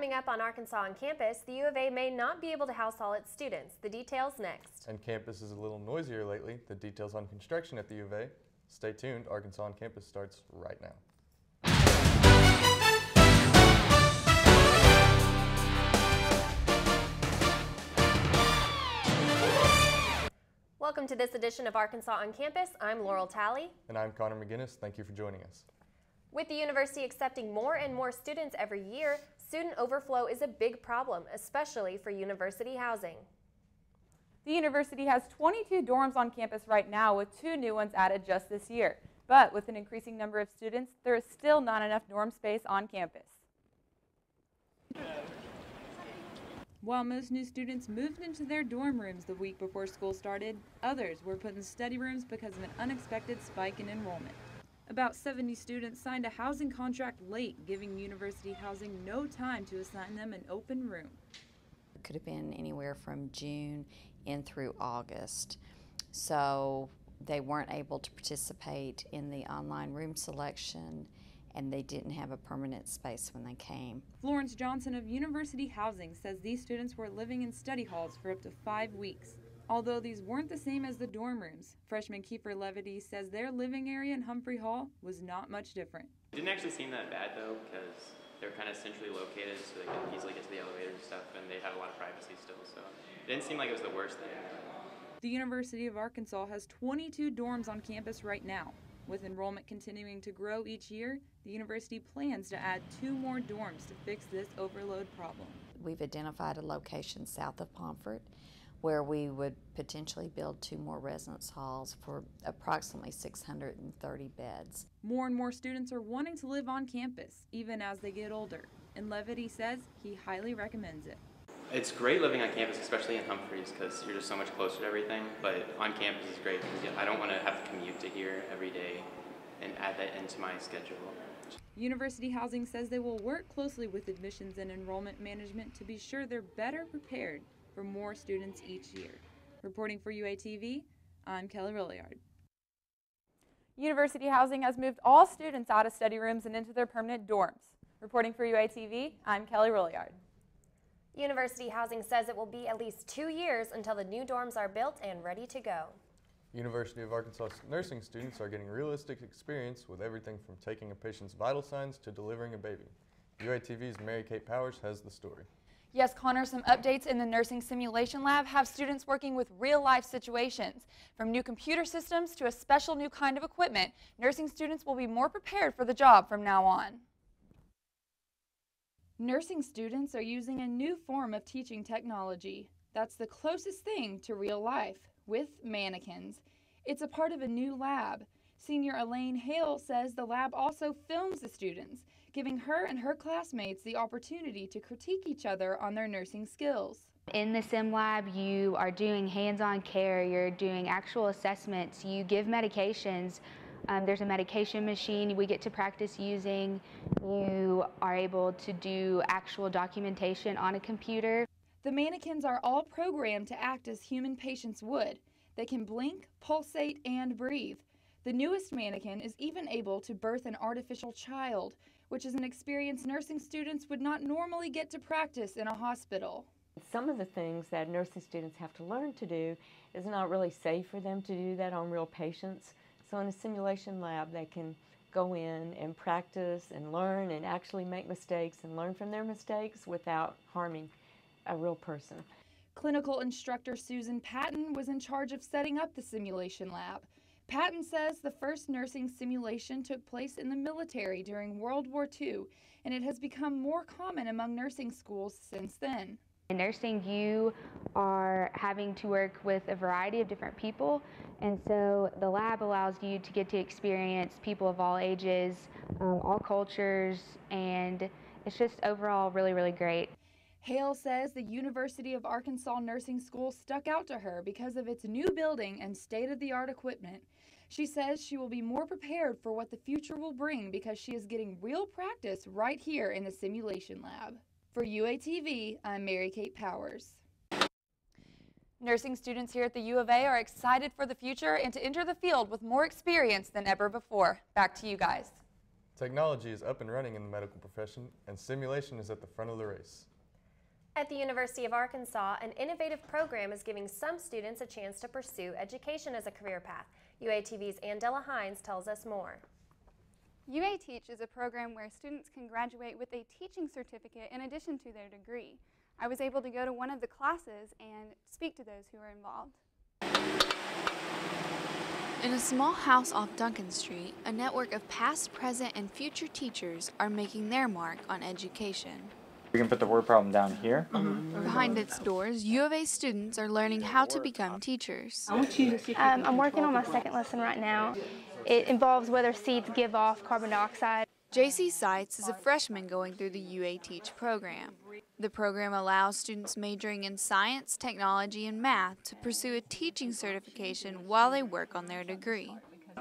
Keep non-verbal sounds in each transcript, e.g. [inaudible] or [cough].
Coming up on Arkansas on campus, the U of A may not be able to house all its students. The details next. And campus is a little noisier lately. The details on construction at the U of A. Stay tuned. Arkansas on campus starts right now. Welcome to this edition of Arkansas on campus. I'm Laurel Talley. And I'm Connor McGinnis. Thank you for joining us. With the university accepting more and more students every year, student overflow is a big problem, especially for university housing. The university has 22 dorms on campus right now, with two new ones added just this year. But with an increasing number of students, there is still not enough dorm space on campus. While most new students moved into their dorm rooms the week before school started, others were put in study rooms because of an unexpected spike in enrollment. About 70 students signed a housing contract late, giving university housing no time to assign them an open room. It could have been anywhere from June in through August. So they weren't able to participate in the online room selection and they didn't have a permanent space when they came. Florence Johnson of University Housing says these students were living in study halls for up to five weeks. Although these weren't the same as the dorm rooms, freshman Kiefer Levity says their living area in Humphrey Hall was not much different. It didn't actually seem that bad though, because they're kind of centrally located, so they could easily get to the elevator and stuff, and they had a lot of privacy still, so it didn't seem like it was the worst thing. The University of Arkansas has 22 dorms on campus right now. With enrollment continuing to grow each year, the university plans to add two more dorms to fix this overload problem. We've identified a location south of Pomfret where we would potentially build two more residence halls for approximately 630 beds. More and more students are wanting to live on campus, even as they get older, and Levity says he highly recommends it. It's great living on campus, especially in Humphreys, because you're just so much closer to everything. But on campus is great because I don't want to have to commute to here every day and add that into my schedule. University Housing says they will work closely with admissions and enrollment management to be sure they're better prepared for more students each year. Reporting for UATV, I'm Kelly Rilliard. University Housing has moved all students out of study rooms and into their permanent dorms. Reporting for UATV, I'm Kelly Rilliard. University Housing says it will be at least two years until the new dorms are built and ready to go. University of Arkansas nursing students are getting realistic experience with everything from taking a patient's vital signs to delivering a baby. UATV's Mary Kate Powers has the story. Yes, Connor, some updates in the nursing simulation lab have students working with real life situations. From new computer systems to a special new kind of equipment, nursing students will be more prepared for the job from now on. Nursing students are using a new form of teaching technology that's the closest thing to real life with mannequins. It's a part of a new lab. Senior Elaine Hale says the lab also films the students, giving her and her classmates the opportunity to critique each other on their nursing skills. In the sim lab, you are doing hands on care, you're doing actual assessments, you give medications. Um, there's a medication machine we get to practice using. You are able to do actual documentation on a computer. The mannequins are all programmed to act as human patients would. They can blink, pulsate, and breathe. The newest mannequin is even able to birth an artificial child, which is an experience nursing students would not normally get to practice in a hospital. Some of the things that nursing students have to learn to do is not really safe for them to do that on real patients. So in a simulation lab, they can go in and practice and learn and actually make mistakes and learn from their mistakes without harming a real person. Clinical instructor Susan Patton was in charge of setting up the simulation lab. Patton says the first nursing simulation took place in the military during World War II, and it has become more common among nursing schools since then. In nursing, you are having to work with a variety of different people, and so the lab allows you to get to experience people of all ages, um, all cultures, and it's just overall really, really great. Hale says the University of Arkansas Nursing School stuck out to her because of its new building and state of the art equipment. She says she will be more prepared for what the future will bring because she is getting real practice right here in the simulation lab. For UATV, I'm Mary Kate Powers. Nursing students here at the U of A are excited for the future and to enter the field with more experience than ever before. Back to you guys. Technology is up and running in the medical profession, and simulation is at the front of the race. At the University of Arkansas, an innovative program is giving some students a chance to pursue education as a career path. UATV's Andela Hines tells us more. UA Teach is a program where students can graduate with a teaching certificate in addition to their degree. I was able to go to one of the classes and speak to those who were involved. In a small house off Duncan Street, a network of past, present, and future teachers are making their mark on education. We can put the word problem down here. Behind its doors, U of A students are learning how to become teachers. Um, I'm working on my second lesson right now. It involves whether seeds give off carbon dioxide. JC Seitz is a freshman going through the UA Teach program. The program allows students majoring in science, technology, and math to pursue a teaching certification while they work on their degree.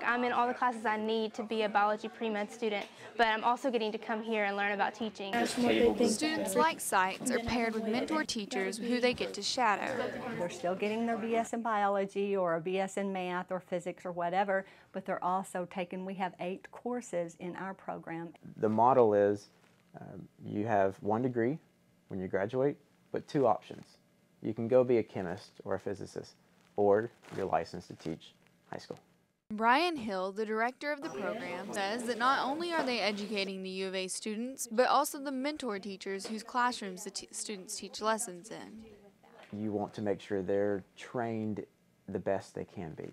I'm in all the classes I need to be a biology pre-med student, but I'm also getting to come here and learn about teaching. Students like Seitz are paired with mentor teachers who they get to shadow. They're still getting their BS in biology or a BS in math or physics or whatever, but they're also taking, we have eight courses in our program. The model is um, you have one degree when you graduate, but two options. You can go be a chemist or a physicist, or you're licensed to teach high school. Brian Hill, the director of the program, says that not only are they educating the U of A students, but also the mentor teachers whose classrooms the students teach lessons in. You want to make sure they're trained the best they can be,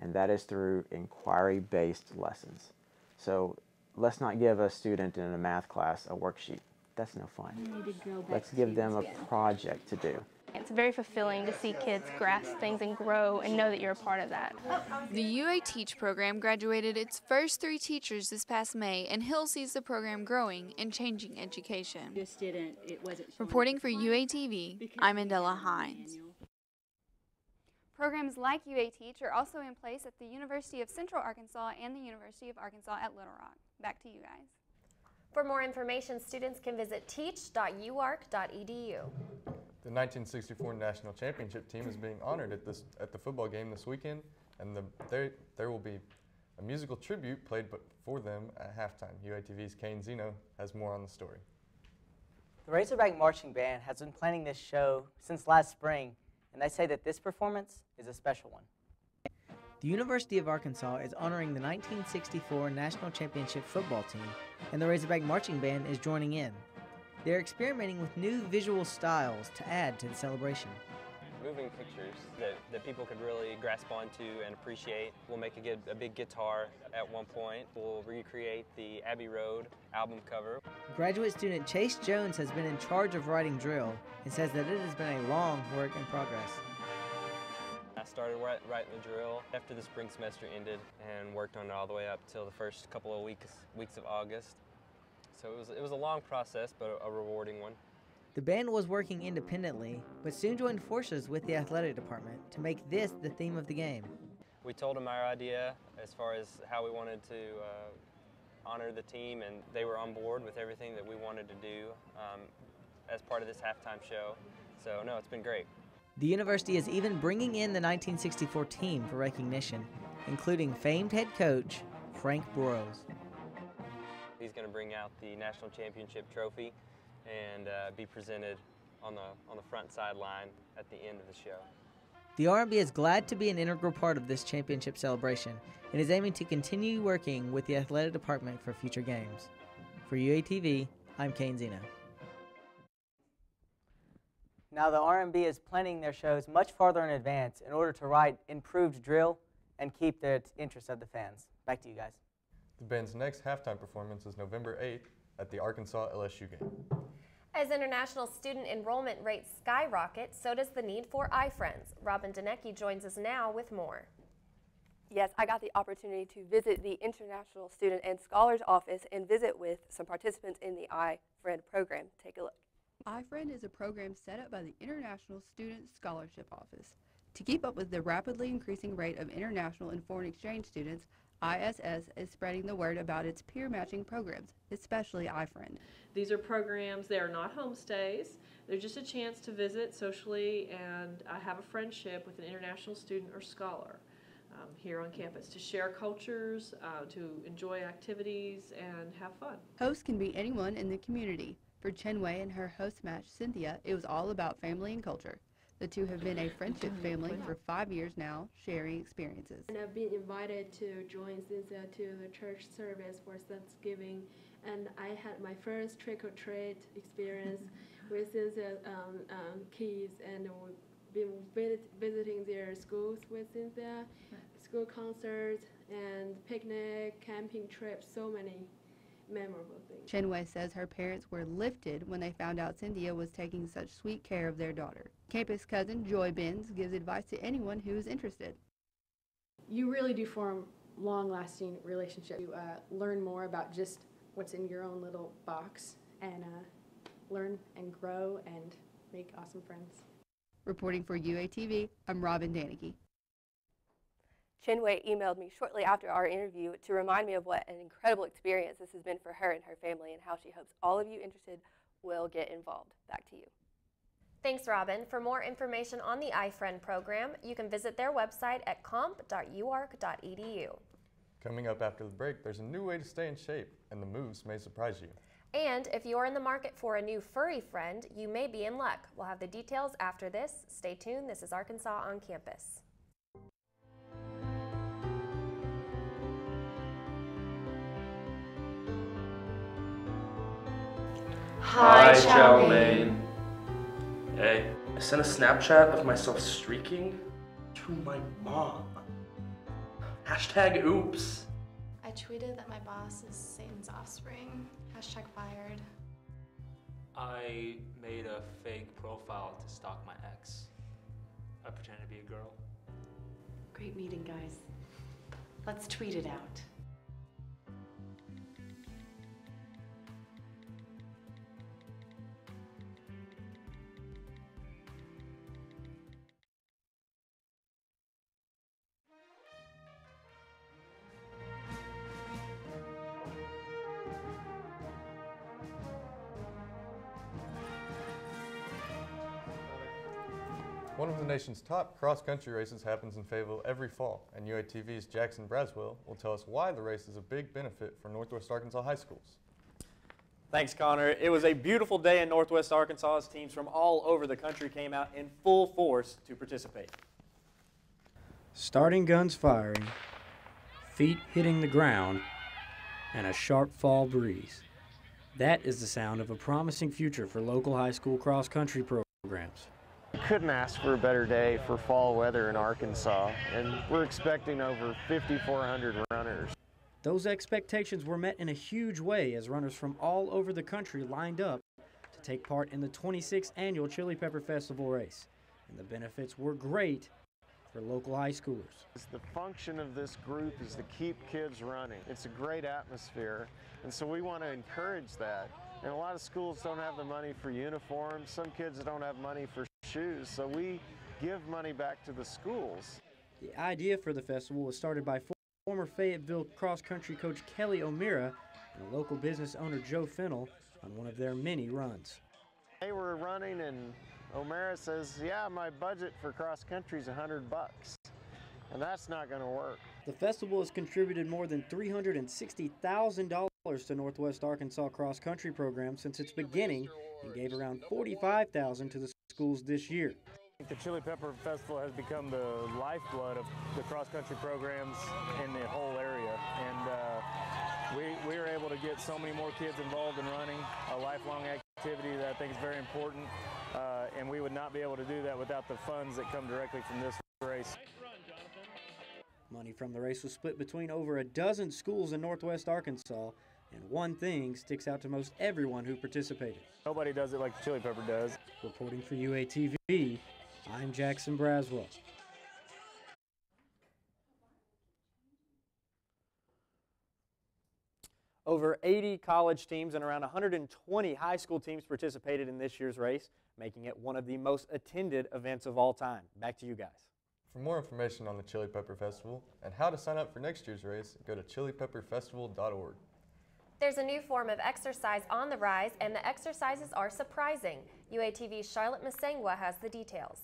and that is through inquiry based lessons. So let's not give a student in a math class a worksheet. That's no fun. Let's give them a project to do. It's very fulfilling to see kids grasp things and grow and know that you're a part of that. The UA Teach program graduated its first three teachers this past May, and Hill sees the program growing and changing education. Just didn't, it wasn't Reporting for UATV, I'm Andela Hines. Programs like UA Teach are also in place at the University of Central Arkansas and the University of Arkansas at Little Rock. Back to you guys. For more information, students can visit teach.uark.edu. The 1964 national championship team is being honored at this at the football game this weekend, and the, there there will be a musical tribute played for them at halftime. UATV's Kane Zeno has more on the story. The Razorback Marching Band has been planning this show since last spring, and they say that this performance is a special one. The University of Arkansas is honoring the 1964 National Championship football team, and the Razorback Marching Band is joining in. They're experimenting with new visual styles to add to the celebration. Moving pictures that, that people could really grasp onto and appreciate. We'll make a, a big guitar at one point. We'll recreate the Abbey Road album cover. Graduate student Chase Jones has been in charge of writing drill and says that it has been a long work in progress. I started writing the drill after the spring semester ended and worked on it all the way up till the first couple of weeks weeks of August. So it was, it was a long process, but a, a rewarding one. The band was working independently, but soon joined forces with the athletic department to make this the theme of the game. We told them our idea as far as how we wanted to uh, honor the team, and they were on board with everything that we wanted to do um, as part of this halftime show. So, no, it's been great. The university is even bringing in the 1964 team for recognition, including famed head coach Frank Broyles. He's going to bring out the national championship trophy and uh, be presented on the, on the front sideline at the end of the show. The R&B is glad to be an integral part of this championship celebration and is aiming to continue working with the athletic department for future games. For UATV, I'm Kane Zeno. Now the R&B is planning their shows much farther in advance in order to write improved drill and keep the interest of the fans. Back to you guys. The band's next halftime performance is November 8th at the Arkansas LSU game. As international student enrollment rates skyrocket, so does the need for iFriends. Robin Danecki joins us now with more. Yes, I got the opportunity to visit the International Student and Scholars Office and visit with some participants in the iFriend program. Take a look. iFriend is a program set up by the International Student Scholarship Office. To keep up with the rapidly increasing rate of international and foreign exchange students, ISS is spreading the word about its peer matching programs, especially iFriend. These are programs, they are not homestays. They're just a chance to visit socially and uh, have a friendship with an international student or scholar. um, here on campus to share cultures, uh, to enjoy activities, and have fun. Hosts can be anyone in the community. For Chenwei and her host match, Cynthia, it was all about family and culture. The two have been a friendship family for five years now, sharing experiences. And I've been invited to join Cynthia to the church service for Thanksgiving, and I had my first trick or treat experience [laughs] with Cynthia um, um, kids, and we've been visit, visiting their schools with Cynthia, school concerts, and picnic, camping trips, so many memorable things. Chenwei says her parents were lifted when they found out Cynthia was taking such sweet care of their daughter. Campus cousin Joy Benz gives advice to anyone who is interested. You really do form long-lasting relationships. You uh, learn more about just what's in your own little box and uh, learn and grow and make awesome friends. Reporting for UATV, I'm Robin Danicki. Chenwei emailed me shortly after our interview to remind me of what an incredible experience this has been for her and her family and how she hopes all of you interested will get involved. Back to you. Thanks, Robin. For more information on the iFriend program, you can visit their website at comp.uark.edu. Coming up after the break, there's a new way to stay in shape, and the moves may surprise you. And if you're in the market for a new furry friend, you may be in luck. We'll have the details after this. Stay tuned. This is Arkansas on Campus. Hi, Chow Mein. Hey, I sent a Snapchat of myself streaking to my mom. Hashtag oops. I tweeted that my boss is Satan's offspring. Hashtag fired. I made a fake profile to stalk my ex. I pretended to be a girl. Great meeting, guys. Let's tweet it out. Nation's top cross-country races happens in Fayetteville every fall, and UATV's Jackson Braswell will tell us why the race is a big benefit for Northwest Arkansas high schools. Thanks, Connor. It was a beautiful day in Northwest Arkansas as teams from all over the country came out in full force to participate. Starting guns firing, feet hitting the ground, and a sharp fall breeze. That is the sound of a promising future for local high school cross country programs. Couldn't ask for a better day for fall weather in Arkansas, and we're expecting over 5,400 runners. Those expectations were met in a huge way as runners from all over the country lined up to take part in the 26th annual Chili Pepper Festival race. And the benefits were great for local high schoolers. The function of this group is to keep kids running. It's a great atmosphere, and so we want to encourage that. And a lot of schools don't have the money for uniforms. Some kids don't have money for shoes, so we give money back to the schools. The idea for the festival was started by former Fayetteville cross country coach Kelly O'Meara and local business owner Joe Fennell on one of their many runs. They were running and O'Meara says, yeah, my budget for cross country is 100 bucks. And that's not going to work. The festival has contributed more than $360,000 to Northwest Arkansas cross country program since its beginning and gave around 45,000 to the schools this year. The Chili Pepper Festival has become the lifeblood of the cross-country programs in the whole area. And uh, we, we are able to get so many more kids involved in running, a lifelong activity that I think is very important. Uh, and we would not be able to do that without the funds that come directly from this race. Money from the race was split between over a dozen schools in northwest Arkansas, and one thing sticks out to most everyone who participated. Nobody does it like the Chili Pepper does. Reporting for UATV, I'm Jackson Braswell. Over 80 college teams and around 120 high school teams participated in this year's race, making it one of the most attended events of all time. Back to you guys. For more information on the Chili Pepper Festival and how to sign up for next year's race, go to chilipepperfestival.org. There's a new form of exercise on the rise, and the exercises are surprising. UATV's Charlotte Masengwa has the details.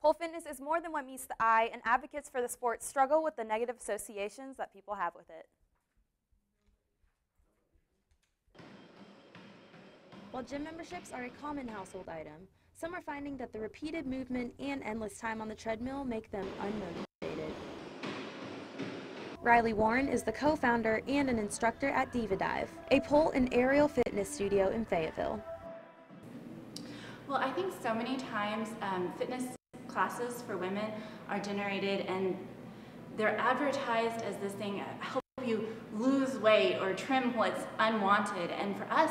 Pole fitness is more than what meets the eye, and advocates for the sport struggle with the negative associations that people have with it. While gym memberships are a common household item, some are finding that the repeated movement and endless time on the treadmill make them unmotivated. Riley Warren is the co-founder and an instructor at Diva Dive, a pole and aerial fitness studio in Fayetteville. Well, I think so many times um, fitness classes for women are generated and they're advertised as this thing help you lose weight or trim what's unwanted. And for us,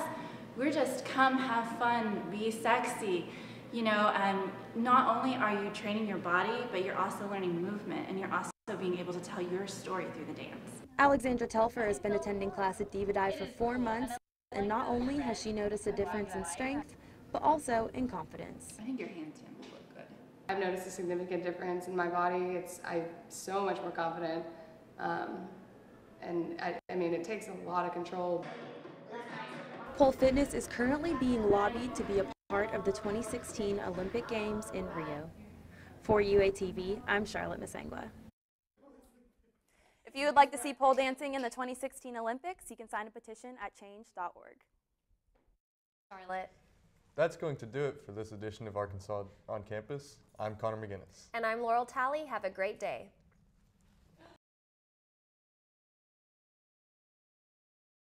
we're just come have fun, be sexy. You know, um, not only are you training your body, but you're also learning movement and you're also being able to tell your story through the dance. Alexandra Telfer has been attending class at Diva Dive for four months, and not only has she noticed a difference in strength, but also in confidence. I think your hands will look good. I've noticed a significant difference in my body. It's I'm so much more confident, um, and I, I mean it takes a lot of control. Pole fitness is currently being lobbied to be a part of the 2016 Olympic Games in Rio. For UATV, I'm Charlotte Masengwa. If you would like to see pole dancing in the 2016 Olympics, you can sign a petition at change.org. Charlotte. That's going to do it for this edition of Arkansas on Campus. I'm Connor McGinnis. And I'm Laurel Talley. Have a great day.